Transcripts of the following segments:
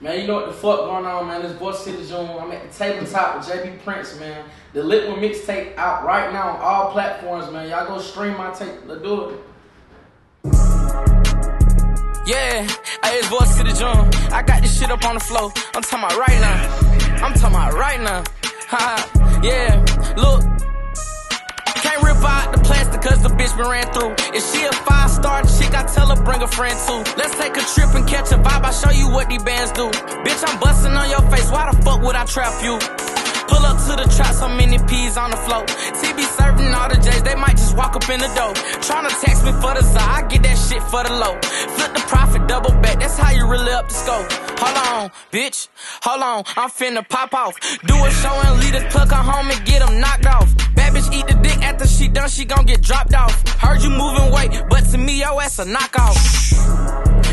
Man, you know what the fuck going on, man. This boy VC Jun. I'm at the tabletop with JB Prince, man. The Lit One mixtape out right now on all platforms, man. Y'all go stream my tape. Let's do it. Yeah, I is boy VC Jun. I got this shit up on the floor. I'm talking about right now. I'm talking about right now. Ha, yeah, look. Bitch been ran through. If she a five star chick, I tell her bring a friend too. Let's take a trip and catch a vibe, I show you what these bands do. Bitch, I'm busting on your face, why the fuck would I trap you? Pull up to the trap, so many peas on the floor. TB serving all the J's, they might just walk up in the door. Tryna text me for the za, I get that shit for the low. Flip the profit, double back, that's how you really up the scope. Hold on, bitch, hold on, I'm finna pop off. Do a show and the plug her home and get get dropped off. Heard you moving weight, but to me, your ass a knockoff.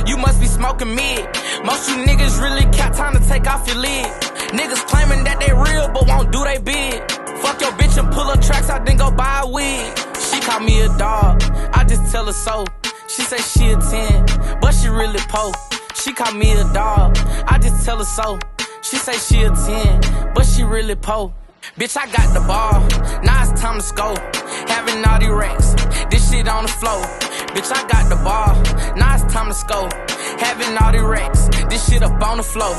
You must be smoking mid. Most you niggas really got time to take off your lid. Niggas claiming that they real, but won't do they bid. Fuck your bitch and pull her tracks out, then go buy a wig. She call me a dog, I just tell her so. She say she a 10, but she really po. She call me a dog, I just tell her so. She say she a 10, but she really po. Bitch, I got the ball, now it's time to score. Having all these racks, this shit on the floor. Bitch, I got the ball, now it's time to score. Having all these racks, this shit up on the floor.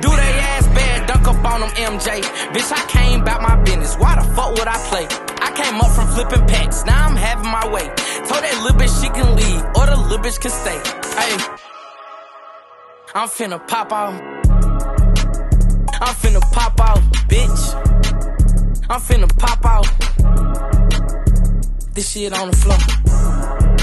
Do they ass bad, dunk up on them MJ. Bitch, I came about my business. Why the fuck would I play? I came up from flipping packs, now I'm having my way. Told that little bitch she can leave, or the little bitch can stay. Hey, I'm finna pop out. I'm finna pop out, bitch. I'm finna pop out. This shit on the floor.